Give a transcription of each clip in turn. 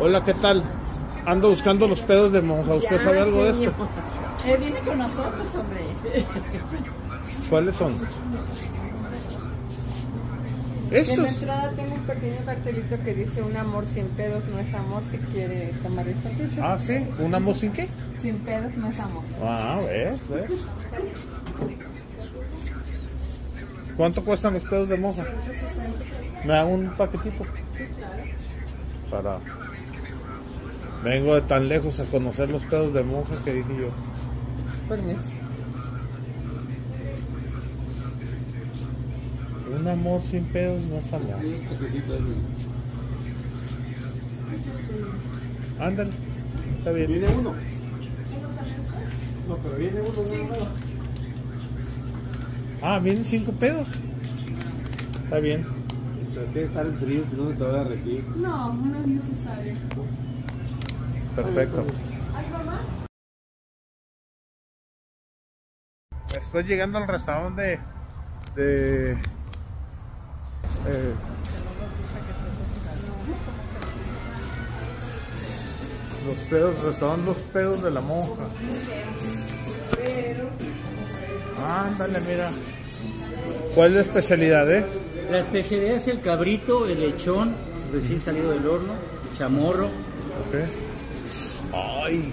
Hola, ¿qué tal? Ando buscando los pedos de monja. ¿Usted sabe algo de esto? Eh, viene con nosotros, hombre. ¿Cuáles son? En la Estos. entrada tengo un pequeño cartelito que dice un amor sin pedos no es amor si quiere tomar servicio. Ah, sí. ¿Un amor sin qué? Sin pedos no es amor. Ah, ves, ves. ¿Cuánto cuestan los pedos de monja? ¿Me da un paquetito? Para... Vengo de tan lejos a conocer los pedos de monja que dije yo. Permiso. Un amor sin pedos no es amor. Ándale, está bien. Viene uno. No, pero viene uno. No, no. Ah, vienen cinco pedos. Está bien. Pero tiene que estar en frío, si no se te va a derretir. No, no es necesario. Perfecto. Estoy llegando al restaurante de, de eh, los pedos, restaurante Los Pedos de la Monja. Ándale, mira. ¿Cuál es la especialidad, eh? La especialidad es el cabrito, el lechón, recién salido del horno, chamorro. Ok. Ay.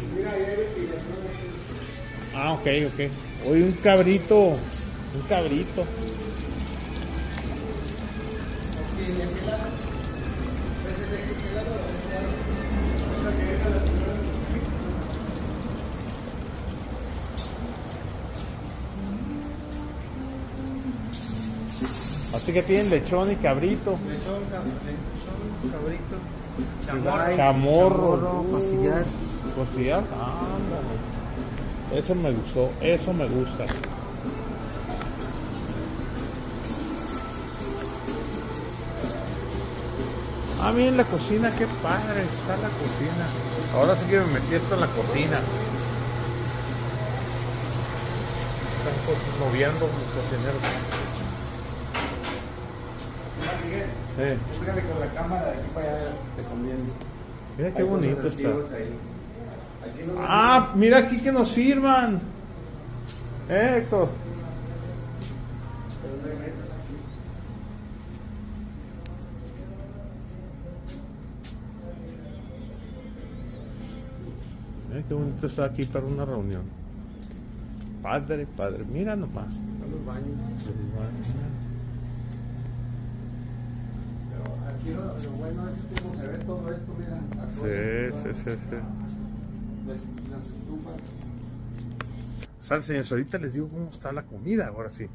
Ah, ok, ok. Hoy un cabrito. Un cabrito. Así que tienen lechón y cabrito. Lechón, cabrito, Chamorro. pastillar. Costillar, ándale. Eso me gustó, eso me gusta. Ah, miren la cocina, qué padre está la cocina. Ahora sí que me metí esto en la cocina. Están moviendo los cocineros. Eh, Fíjate con la cámara de aquí para allá te conviene. mira qué Hay bonito está. Aquí no Ah, mira aquí que nos sirvan. Eh, Héctor. Eh, qué bonito está aquí para una reunión. Padre, padre, mira nomás. están los baños. Aquí lo, lo bueno es cómo se ve todo esto, mira. Sí, sí, sí, sí. Las, las estufas. Sal, señores, ahorita les digo cómo está la comida, ahora sí.